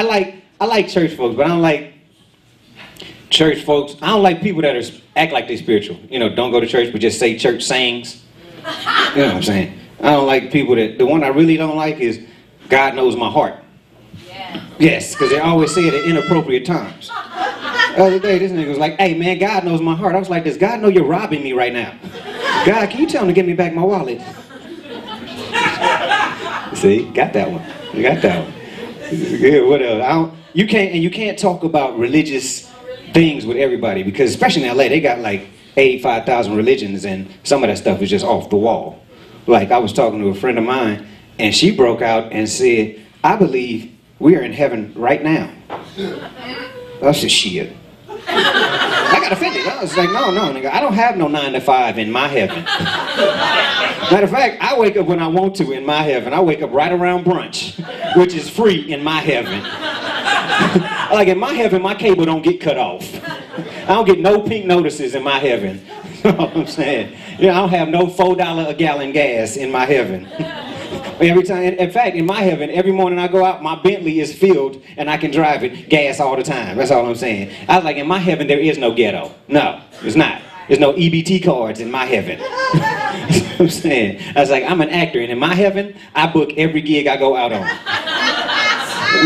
I like I like church folks, but I don't like church folks. I don't like people that are act like they're spiritual. You know, don't go to church but just say church sayings. You know what I'm saying? I don't like people that. The one I really don't like is God knows my heart. Yeah. Yes, because they always say it at inappropriate times. The other day, this nigga was like, "Hey man, God knows my heart." I was like, "Does God know you're robbing me right now?" God, can you tell him to give me back my wallet? See, got that one. You got that one. Yeah, whatever. I don't, you can't and you can't talk about religious things with everybody because especially in LA, they got like 85,000 religions and some of that stuff is just off the wall. Like I was talking to a friend of mine and she broke out and said, "I believe we are in heaven right now." I said, "Shit." Got offended. I was like, no, no, nigga, I don't have no nine to five in my heaven. Matter of fact, I wake up when I want to in my heaven. I wake up right around brunch, which is free in my heaven. like in my heaven, my cable don't get cut off. I don't get no pink notices in my heaven. you know what I'm saying? Know, I don't have no four dollar a gallon gas in my heaven. Every time, in fact, in my heaven, every morning I go out, my Bentley is filled and I can drive it gas all the time. That's all I'm saying. I was like, in my heaven, there is no ghetto. No, it's not. There's no EBT cards in my heaven. I'm saying. I was like, I'm an actor, and in my heaven, I book every gig I go out on.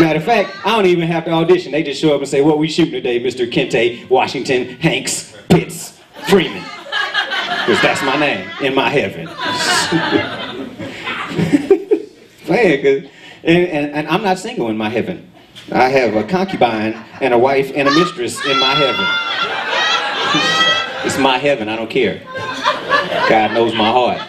Matter of fact, I don't even have to audition. They just show up and say, what we shooting today, Mr. Kente, Washington, Hanks, Pitts, Freeman. Because that's my name in my heaven. Man, 'cause- and, and, and I'm not single in my heaven. I have a concubine and a wife and a mistress in my heaven. it's my heaven, I don't care. God knows my heart.